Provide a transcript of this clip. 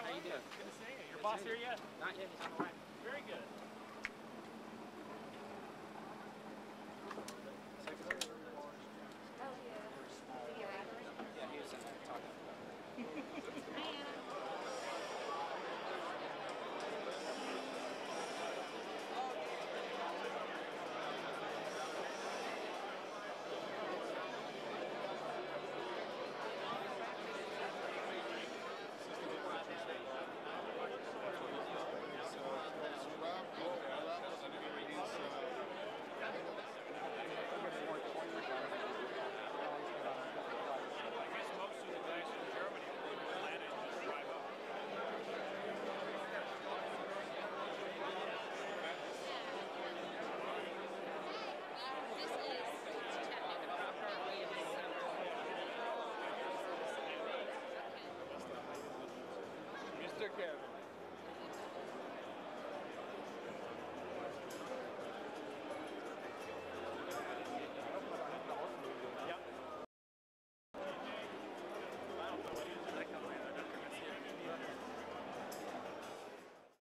you doing? Good to see you. Your boss here yet? Not yet. He's on the way. Very good. Mr. Kevin.